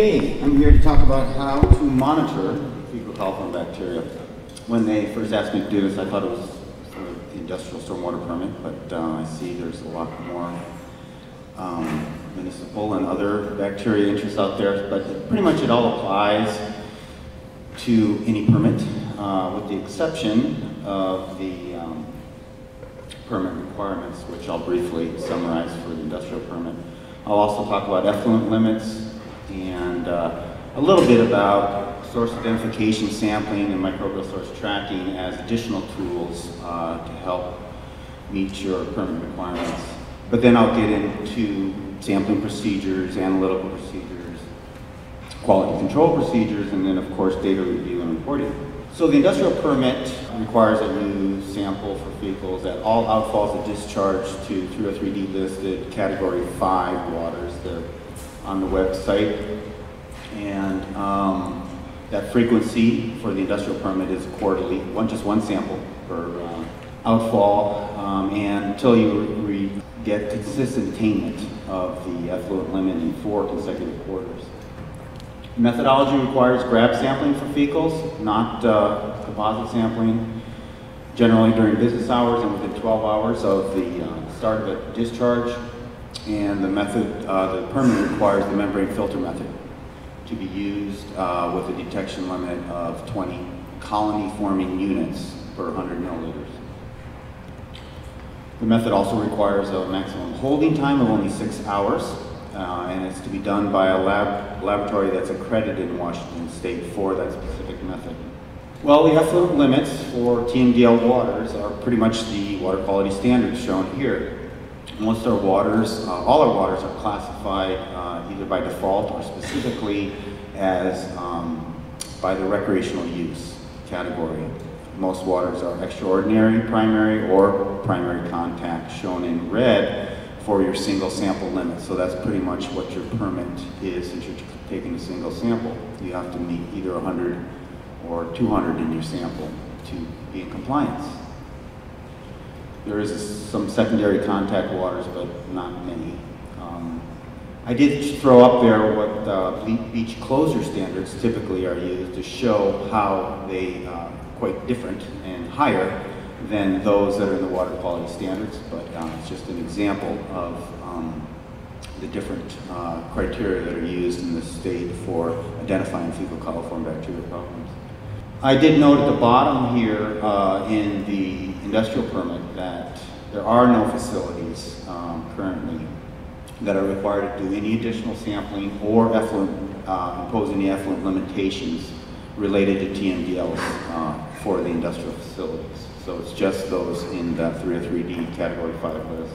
Okay, I'm here to talk about how to monitor fecal coliform bacteria. When they first asked me to do this, I thought it was for the industrial stormwater permit, but uh, I see there's a lot more um, municipal and other bacteria interests out there, but pretty much it all applies to any permit, uh, with the exception of the um, permit requirements, which I'll briefly summarize for the industrial permit. I'll also talk about effluent limits and uh, a little bit about source identification, sampling, and microbial source tracking as additional tools uh, to help meet your permit requirements. But then I'll get into sampling procedures, analytical procedures, quality control procedures, and then of course data review and reporting. So the industrial permit requires a new sample for fecals at all outfalls of discharge to 303D listed category 5 waters. On the website. And um, that frequency for the industrial permit is quarterly, one just one sample per uh, outfall, um, and until you get consistent attainment of the effluent limit in four consecutive quarters. Methodology requires grab sampling for fecals, not uh, composite sampling, generally during business hours and within 12 hours of the uh, start of a discharge. And the method, uh, the permit requires the membrane filter method to be used uh, with a detection limit of 20 colony forming units per 100 milliliters. The method also requires a maximum holding time of only six hours, uh, and it's to be done by a lab, laboratory that's accredited in Washington State for that specific method. Well, the effluent limits for TMDL waters are pretty much the water quality standards shown here. Most our waters, uh, all our waters are classified uh, either by default or specifically as um, by the recreational use category. Most waters are extraordinary primary or primary contact shown in red for your single sample limit. So that's pretty much what your permit is since you're taking a single sample. You have to meet either 100 or 200 in your sample to be in compliance. There is some secondary contact waters, but not many. Um, I did throw up there what uh, beach closure standards typically are used to show how they are uh, quite different and higher than those that are in the water quality standards, but uh, it's just an example of um, the different uh, criteria that are used in the state for identifying fecal coliform bacterial problems. I did note at the bottom here uh, in the industrial permit that there are no facilities um, currently that are required to do any additional sampling or effluent, uh, impose any effluent limitations related to TMDLs uh, for the industrial facilities. So it's just those in that 303D category 5 list.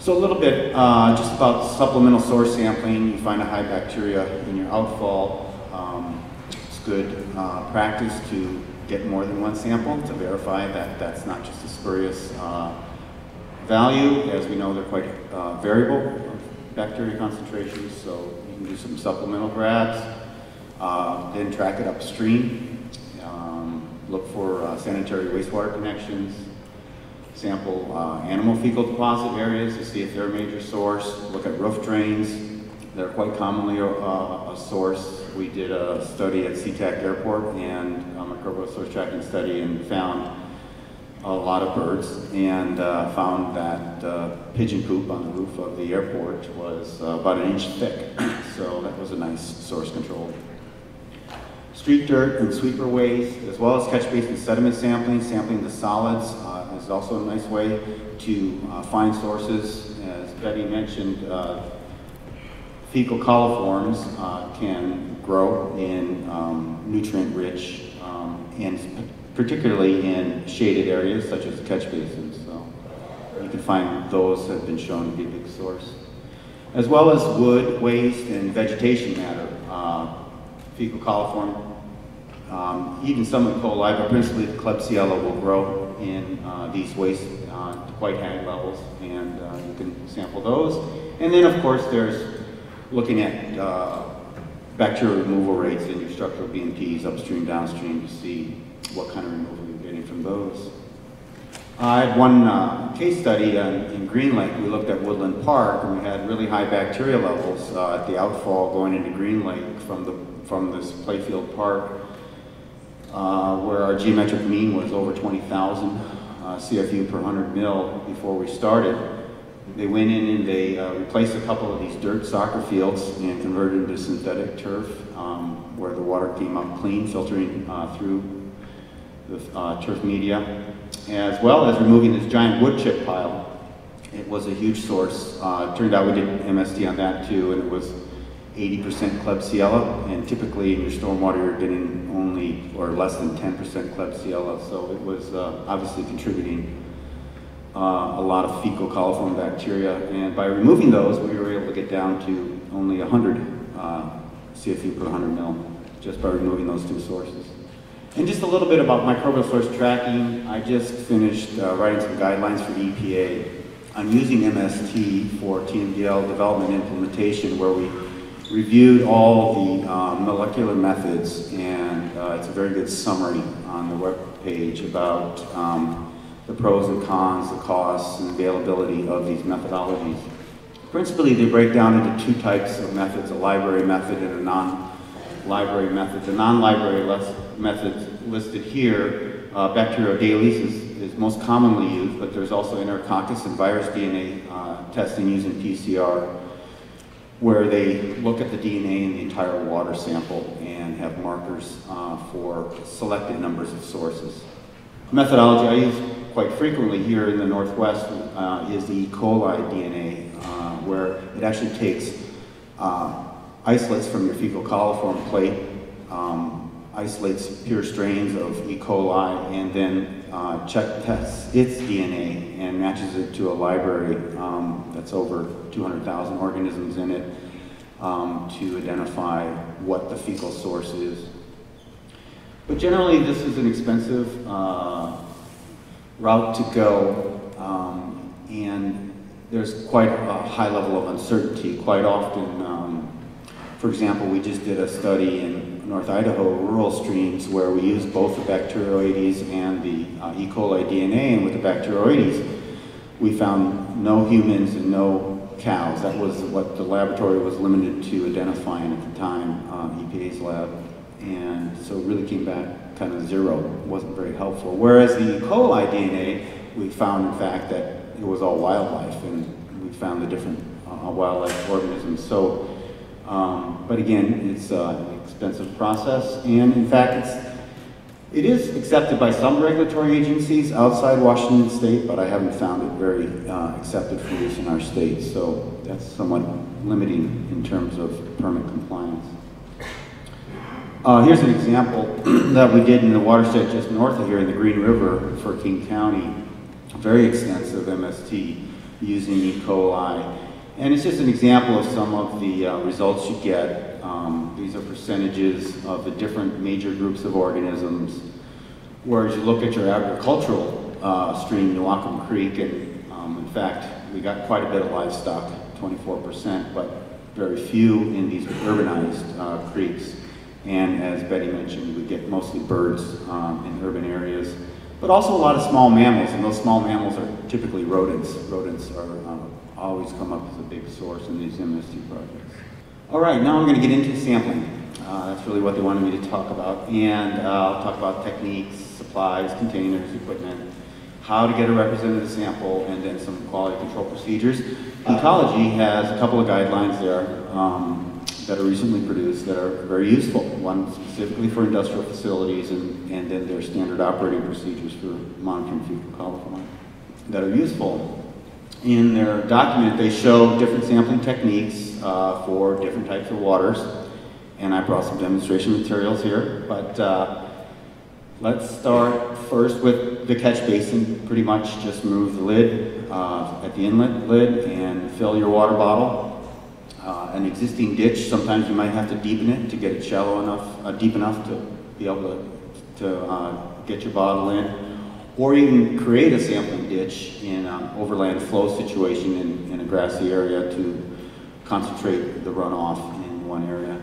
So a little bit uh, just about supplemental source sampling. You find a high bacteria in your outfall. Um, it's good uh, practice to get more than one sample to verify that that's not just a spurious uh, value. As we know, they're quite uh, variable bacteria concentrations, so you can do some supplemental grabs, uh, then track it upstream, um, look for uh, sanitary wastewater connections, sample uh, animal fecal deposit areas to see if they're a major source, look at roof drains, they're quite commonly a, a source. We did a study at SeaTac Airport and um, a microbial source tracking study and found a lot of birds and uh, found that uh, pigeon poop on the roof of the airport was uh, about an inch thick. so that was a nice source control. Street dirt and sweeper waste, as well as catch basin sediment sampling, sampling the solids uh, is also a nice way to uh, find sources. As Betty mentioned, uh, fecal coliforms can grow in um, nutrient-rich um, and particularly in shaded areas such as catch basins. So you can find those have been shown to be a big source. As well as wood, waste, and vegetation matter. Uh, fecal coliform, um, even some of the coli, but principally the Klebsiella will grow in uh, these waste uh, to quite high levels, and uh, you can sample those. And then, of course, there's looking at uh, bacterial removal rates in your structural BMPs upstream, downstream to see what kind of removal you're getting from those. I had one uh, case study on, in Green Lake. We looked at Woodland Park, and we had really high bacteria levels uh, at the outfall going into Green Lake from the from this playfield park, uh, where our geometric mean was over 20,000 uh, CFU per 100 mil before we started. They went in and they uh, replaced a couple of these dirt soccer fields and converted into synthetic turf, um, where the water came up clean, filtering uh, through the uh, turf media as well as removing this giant wood chip pile. It was a huge source. Uh, turned out we did MST on that too, and it was 80% Klebsiella, and typically in your stormwater you're getting only or less than 10% Klebsiella, so it was uh, obviously contributing uh, a lot of fecal coliform bacteria, and by removing those we were able to get down to only 100 uh, CFU per 100 mil, just by removing those two sources. And just a little bit about microbial source tracking. I just finished uh, writing some guidelines for EPA on using MST for TMDL development implementation where we reviewed all the uh, molecular methods and uh, it's a very good summary on the web page about um, the pros and cons, the costs and availability of these methodologies. Principally, they break down into two types of methods, a library method and a non-library method. The non-library methods listed here, uh, Bacteroidetes is, is most commonly used, but there's also Enterococcus and virus DNA uh, testing using PCR, where they look at the DNA in the entire water sample and have markers uh, for selected numbers of sources. Methodology I use quite frequently here in the Northwest uh, is the E. coli DNA, uh, where it actually takes uh, isolates from your fecal coliform plate, um, isolates pure strains of E. coli and then uh, check tests its DNA and matches it to a library um, that's over 200,000 organisms in it um, to identify what the fecal source is. But generally, this is an expensive uh, route to go, um, and there's quite a high level of uncertainty. Quite often, um, for example, we just did a study in North Idaho rural streams where we used both the Bacteroides and the uh, E. coli DNA, and with the Bacteroides, we found no humans and no cows. That was what the laboratory was limited to identifying at the time, uh, EPA's lab. And so it really came back kind of zero. Wasn't very helpful. Whereas the E. coli DNA, we found in fact that it was all wildlife, and we found the different uh, wildlife organisms. So, um, but again, it's uh, expensive process, and in fact, it's, it is accepted by some regulatory agencies outside Washington state, but I haven't found it very uh, accepted for use in our state, so that's somewhat limiting in terms of permit compliance. Uh, here's an example that we did in the watershed just north of here in the Green River for King County. Very extensive MST using E. coli. And it's just an example of some of the uh, results you get um, these are percentages of the different major groups of organisms. Whereas you look at your agricultural uh, stream, Newaukum Creek, and um, in fact, we got quite a bit of livestock, 24%, but very few in these urbanized uh, creeks. And as Betty mentioned, we get mostly birds um, in urban areas, but also a lot of small mammals, and those small mammals are typically rodents. Rodents are uh, always come up as a big source in these MST projects. All right, now I'm going to get into sampling. Uh, that's really what they wanted me to talk about. And uh, I'll talk about techniques, supplies, containers, equipment, how to get a representative sample, and then some quality control procedures. Ecology has a couple of guidelines there um, that are recently produced that are very useful. One specifically for industrial facilities, and, and then their standard operating procedures for monitoring fecal coliform that are useful. In their document, they show different sampling techniques uh, for different types of waters. And I brought some demonstration materials here, but uh, let's start first with the catch basin. Pretty much just move the lid uh, at the inlet lid and fill your water bottle. Uh, an existing ditch, sometimes you might have to deepen it to get it shallow enough, uh, deep enough to be able to, to uh, get your bottle in or can create a sampling ditch in an overland flow situation in, in a grassy area to concentrate the runoff in one area.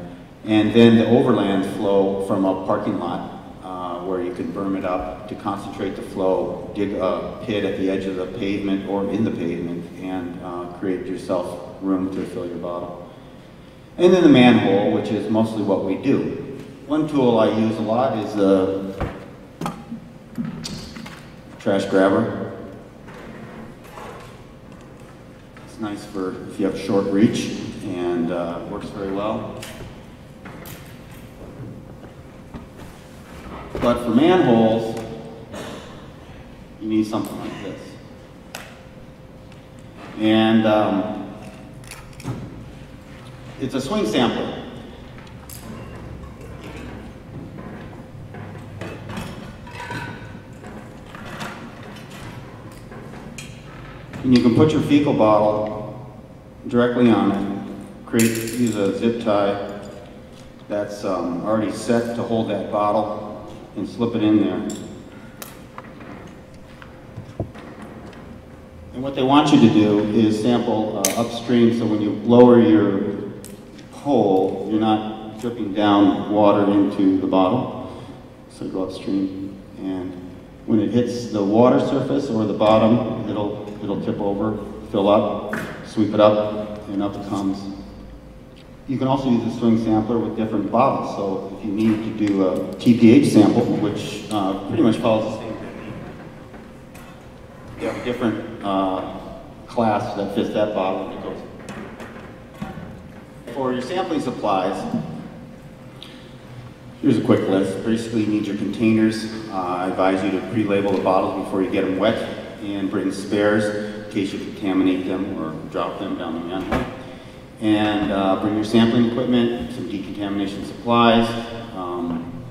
And then the overland flow from a parking lot uh, where you can berm it up to concentrate the flow, dig a pit at the edge of the pavement or in the pavement, and uh, create yourself room to fill your bottle. And then the manhole, which is mostly what we do. One tool I use a lot is a trash grabber. It's nice for if you have short reach and uh, works very well. But for manholes, you need something like this. And um, it's a swing sampler. And you can put your fecal bottle directly on it, create, use a zip tie that's um, already set to hold that bottle and slip it in there. And what they want you to do is sample uh, upstream so when you lower your hole, you're not dripping down water into the bottle. So go upstream and when it hits the water surface or the bottom, it'll it'll tip over, fill up, sweep it up, and up it comes. You can also use a swing sampler with different bottles. So if you need to do a TPH sample, which uh, pretty much follows the same you have a different uh, class that fits that bottle and it goes. For your sampling supplies, here's a quick list. Basically, you need your containers. Uh, I advise you to pre-label the bottles before you get them wet and bring spares in case you contaminate them or drop them down the manhole. And uh, bring your sampling equipment, some decontamination supplies, um,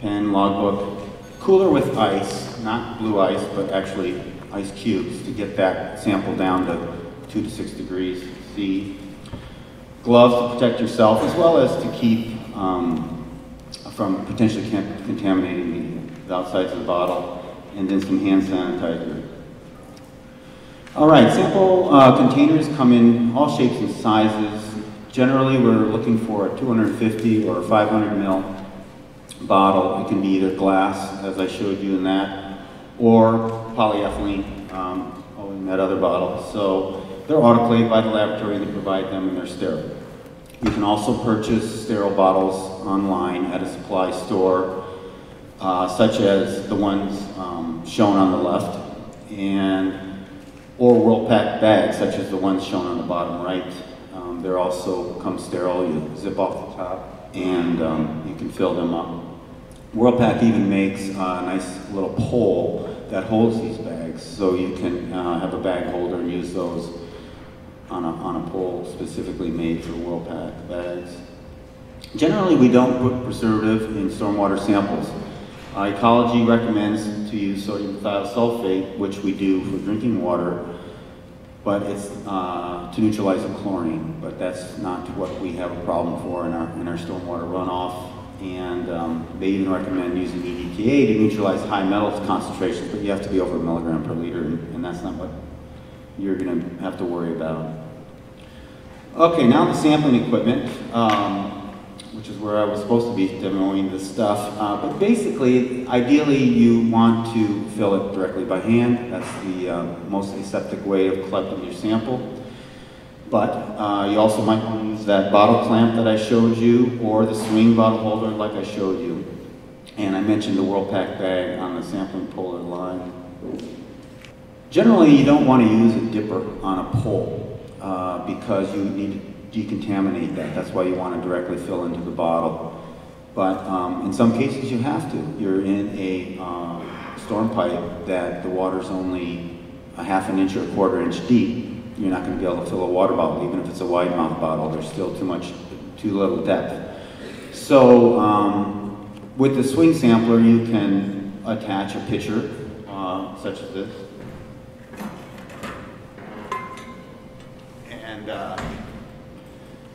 pen, logbook, cooler with ice, not blue ice, but actually ice cubes to get that sample down to two to six degrees C. Gloves to protect yourself as well as to keep um, from potentially contaminating the outsides of the bottle and then some hand sanitizer all right, sample uh, containers come in all shapes and sizes. Generally, we're looking for a 250 or 500 mil bottle. It can be either glass, as I showed you in that, or polyethylene, um, oh, in that other bottle. So they're autoclaved by the laboratory, they provide them, and they're sterile. You can also purchase sterile bottles online at a supply store, uh, such as the ones um, shown on the left. And or Whirl-Pak bags, such as the ones shown on the bottom right. Um, they're also come sterile. You zip off the top and um, you can fill them up. Whirl-Pak even makes a nice little pole that holds these bags, so you can uh, have a bag holder and use those on a, on a pole specifically made for Whirl-Pak bags. Generally, we don't put preservative in stormwater samples. Uh, ecology recommends to use sodium thiosulfate, which we do for drinking water, but it's uh, to neutralize the chlorine, but that's not what we have a problem for in our, in our stormwater runoff. And um, they even recommend using EDTA to neutralize high metals concentrations, but you have to be over a milligram per liter, and, and that's not what you're going to have to worry about. Okay, now the sampling equipment. Um, which is where I was supposed to be demoing this stuff. Uh, but basically, ideally, you want to fill it directly by hand. That's the uh, most aseptic way of collecting your sample. But uh, you also might want to use that bottle clamp that I showed you, or the swing bottle holder like I showed you. And I mentioned the Whirl-Pak bag on the sampling puller line. Generally, you don't want to use a dipper on a pole uh, because you need to decontaminate that. That's why you want to directly fill into the bottle. But um, in some cases you have to. You're in a uh, storm pipe that the water's only a half an inch or a quarter inch deep. You're not going to be able to fill a water bottle, even if it's a wide mouth bottle. There's still too much, too little depth. So um, with the swing sampler, you can attach a pitcher, uh, such as this. And uh,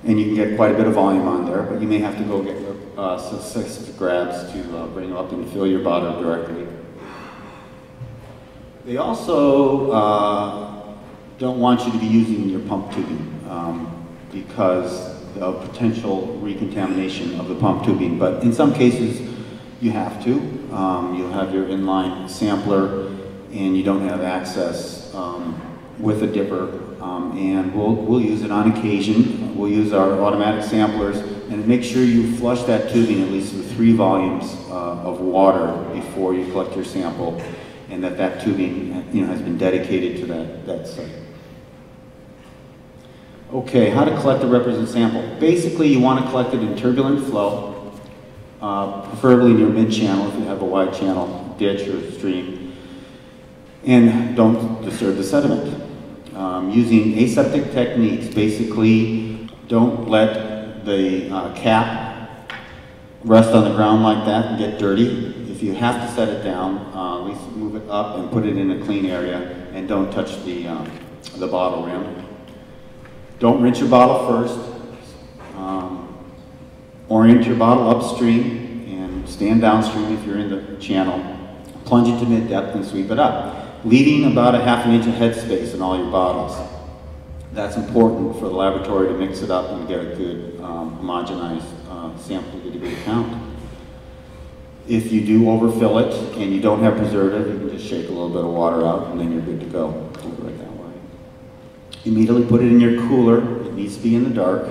and you can get quite a bit of volume on there, but you may have to go get uh, successive grabs to uh, bring up and fill your bottle directly. They also uh, don't want you to be using your pump tubing um, because of potential recontamination of the pump tubing, but in some cases you have to. Um, you'll have your inline sampler and you don't have access um, with a dipper. Um, and we'll, we'll use it on occasion. We'll use our automatic samplers and make sure you flush that tubing at least with three volumes uh, of water before you collect your sample and that that tubing you know, has been dedicated to that, that site. Okay, how to collect a represent sample. Basically, you want to collect it in turbulent flow, uh, preferably near mid-channel if you have a wide channel, ditch or stream, and don't disturb the sediment. Um, using aseptic techniques, basically don't let the uh, cap rest on the ground like that and get dirty. If you have to set it down, uh, at least move it up and put it in a clean area and don't touch the, um, the bottle rim. Don't rinse your bottle first. Um, orient your bottle upstream and stand downstream if you're in the channel. Plunge it to mid-depth and sweep it up, leaving about a half an inch of headspace in all your bottles. That's important for the laboratory to mix it up and get a good um, homogenized uh, sample to get a good count. If you do overfill it and you don't have preservative, you can just shake a little bit of water out and then you're good to go. Right that way. Immediately put it in your cooler. It needs to be in the dark,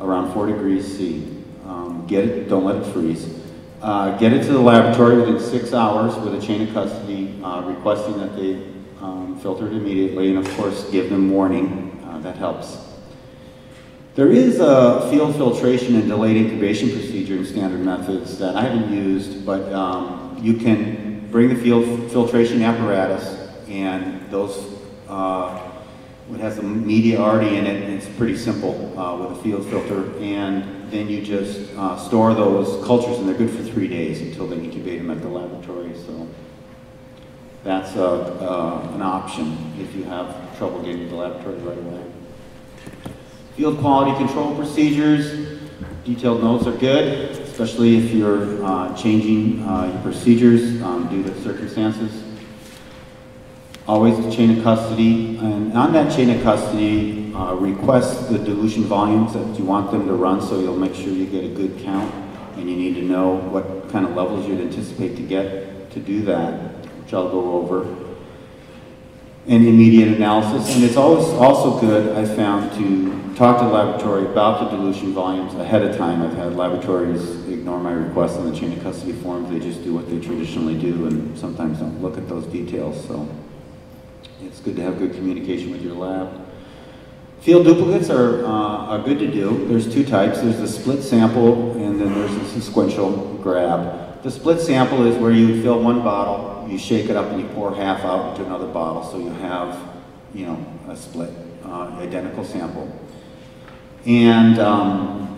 around 4 degrees C. Um, get it, don't let it freeze. Uh, get it to the laboratory within six hours with a chain of custody, uh, requesting that they um, filter it immediately, and of course give them warning. Uh, that helps. There is a field filtration and delayed incubation procedure in standard methods that I haven't used, but um, you can bring the field filtration apparatus and those uh, it has the media already in it, and it's pretty simple uh, with a field filter. And then you just uh, store those cultures, and they're good for three days until they incubate them at the laboratory. So that's a, uh, an option if you have trouble getting to the laboratory right away. Field quality control procedures, detailed notes are good, especially if you're uh, changing uh, your procedures um, due to circumstances always the chain of custody, and on that chain of custody, uh, request the dilution volumes that you want them to run so you'll make sure you get a good count, and you need to know what kind of levels you'd anticipate to get to do that, which I'll go over. And immediate analysis, and it's always also good, I found, to talk to the laboratory about the dilution volumes ahead of time. I've had laboratories ignore my requests on the chain of custody forms, they just do what they traditionally do and sometimes don't look at those details. So good to have good communication with your lab. Field duplicates are, uh, are good to do. There's two types. There's the split sample and then there's the sequential grab. The split sample is where you fill one bottle, you shake it up and you pour half out into another bottle so you have, you know, a split, uh, identical sample. And um,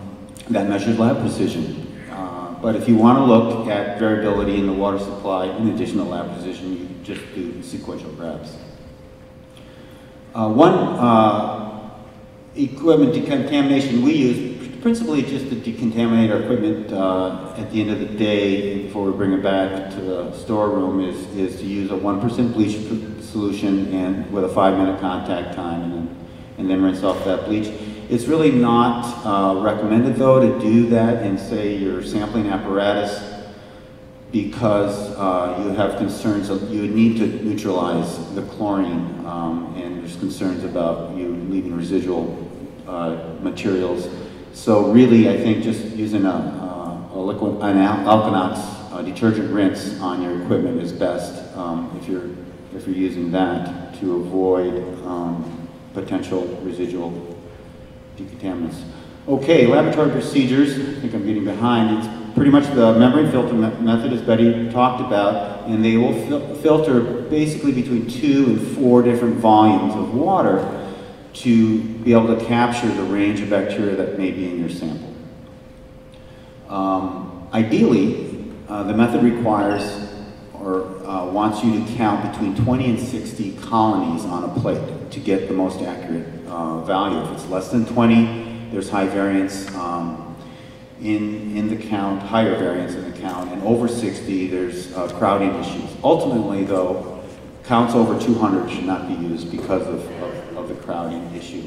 that measures lab precision. Uh, but if you want to look at variability in the water supply in addition to lab precision, you just do sequential grabs. Uh, one uh, equipment decontamination we use, principally just to decontaminate our equipment uh, at the end of the day before we bring it back to the storeroom, is, is to use a 1% bleach solution and with a five minute contact time and then, and then rinse off that bleach. It's really not uh, recommended though to do that in say your sampling apparatus because uh, you have concerns, of, you need to neutralize the chlorine um, and there's concerns about you leaving residual uh, materials. So really, I think just using a, a liquid, an Al Alconox uh, detergent rinse on your equipment is best um, if you're if you're using that to avoid um, potential residual decontaminants. Okay, laboratory procedures. I think I'm getting behind. It's pretty much the membrane filter me method, as Betty talked about, and they will fil filter basically between two and four different volumes of water to be able to capture the range of bacteria that may be in your sample. Um, ideally, uh, the method requires or uh, wants you to count between 20 and 60 colonies on a plate to get the most accurate uh, value. If it's less than 20, there's high variance. Um, in, in the count, higher variance in the count, and over 60, there's uh, crowding issues. Ultimately, though, counts over 200 should not be used because of, of, of the crowding issue.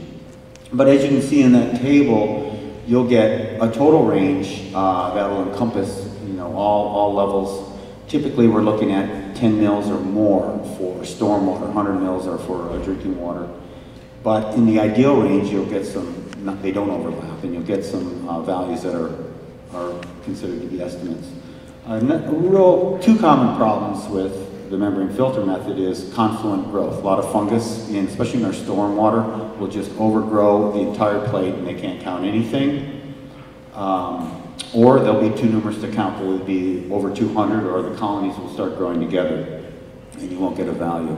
But as you can see in that table, you'll get a total range uh, that will encompass, you know, all, all levels. Typically, we're looking at 10 mils or more for stormwater, 100 mils or for uh, drinking water. But in the ideal range, you'll get some, not- they don't overlap, and you'll get some uh, values that are, are considered to be estimates. Uh, real, two common problems with the membrane filter method is confluent growth. A lot of fungus, in, especially in our stormwater, will just overgrow the entire plate and they can't count anything. Um, or they'll be too numerous to count. There will be over 200 or the colonies will start growing together and you won't get a value.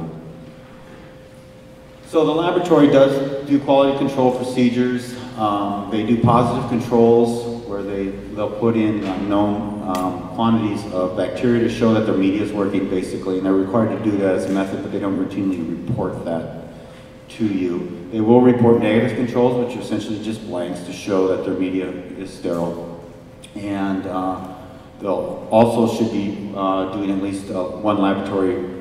So the laboratory does do quality control procedures. Um, they do positive controls where they, they'll put in uh, known um, quantities of bacteria to show that their media is working basically, and they're required to do that as a method, but they don't routinely report that to you. They will report negative controls, which are essentially just blanks to show that their media is sterile. And uh, they'll also should be uh, doing at least uh, one laboratory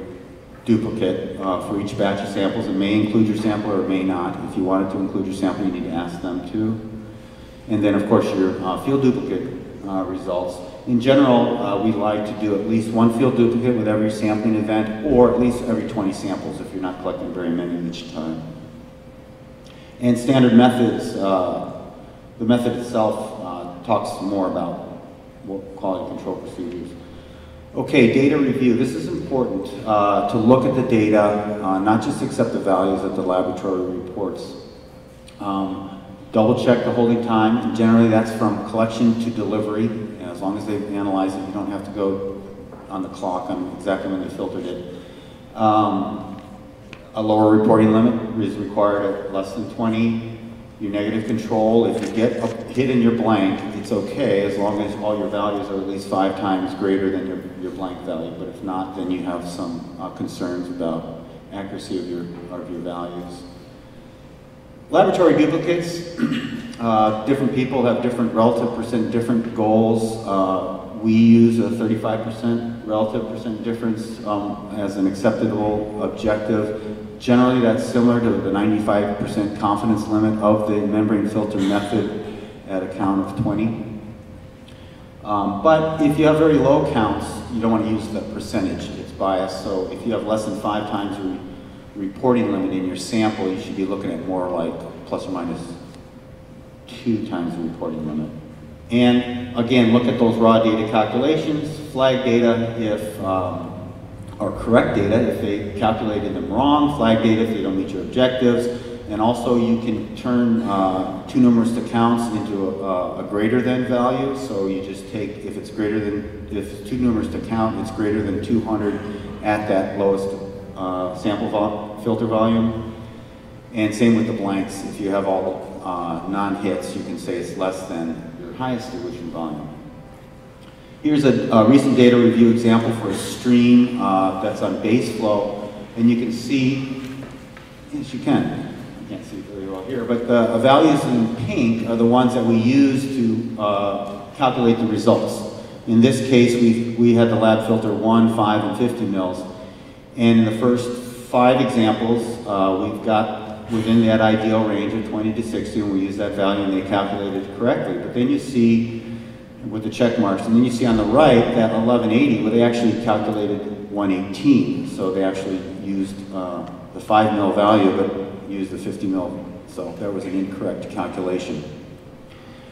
duplicate uh, for each batch of samples. It may include your sample or it may not. If you wanted to include your sample, you need to ask them to. And then, of course, your uh, field duplicate uh, results. In general, uh, we like to do at least one field duplicate with every sampling event, or at least every 20 samples if you're not collecting very many each time. And standard methods, uh, the method itself uh, talks more about what quality control procedures. Okay, data review. This is important uh, to look at the data, uh, not just accept the values that the laboratory reports. Um, double check the holding time, and generally that's from collection to delivery. As long as they analyze it, you don't have to go on the clock on exactly when they filtered it. Um, a lower reporting limit is required at less than 20. Your negative control, if you get a hit in your blank, it's okay as long as all your values are at least five times greater than your, your blank value. But if not, then you have some uh, concerns about accuracy of your, of your values. Laboratory duplicates, uh, different people have different relative percent, different goals. Uh, we use a 35% relative percent difference um, as an acceptable objective. Generally, that's similar to the 95% confidence limit of the membrane filter method at a count of 20. Um, but if you have very low counts, you don't want to use the percentage. It's biased. So if you have less than five times your reporting limit in your sample, you should be looking at more like plus or minus two times the reporting limit. And again, look at those raw data calculations, flag data if, um, or correct data if they calculated them wrong, flag data if they don't meet your objectives, and also you can turn uh, too numerous to counts into a, a, greater than value. So you just take, if it's greater than, if too numerous to count, it's greater than 200 at that lowest uh, sample filter volume. And same with the blanks. If you have all uh, non-hits, you can say it's less than your highest dilution volume. Here's a, a recent data review example for a stream uh, that's on base flow. And you can see, yes you can, you can't see very well here, but the values in pink are the ones that we use to uh, calculate the results. In this case, we, we had the lab filter 1, 5, and 50 mils. And in the first five examples, uh, we've got within that ideal range of 20 to 60, and we use that value and they calculated correctly. But then you see with the check marks, and then you see on the right that 1180, where they actually calculated 118. So they actually used uh, the 5 mil value, but used the 50 mil. So that was an incorrect calculation.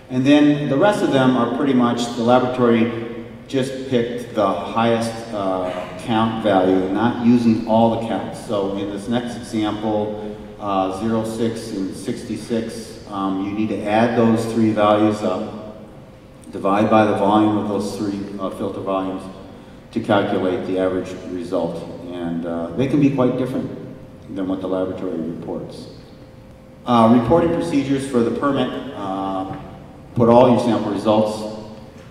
And then the rest of them are pretty much, the laboratory just picked the highest uh, count value, not using all the counts. So in this next example, uh, 06 and 66, um, you need to add those three values up, divide by the volume of those three uh, filter volumes to calculate the average result. And uh, they can be quite different than what the laboratory reports. Uh, reporting procedures for the permit, uh, put all your sample results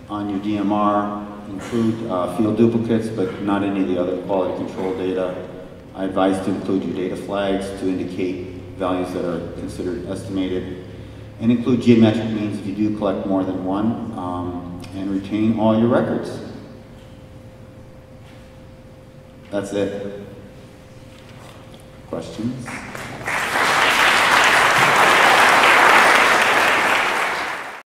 on your DMR, include uh, field duplicates, but not any of the other quality control data. I advise to include your data flags to indicate values that are considered estimated, and include geometric means if you do collect more than one, um, and retain all your records. That's it. Questions?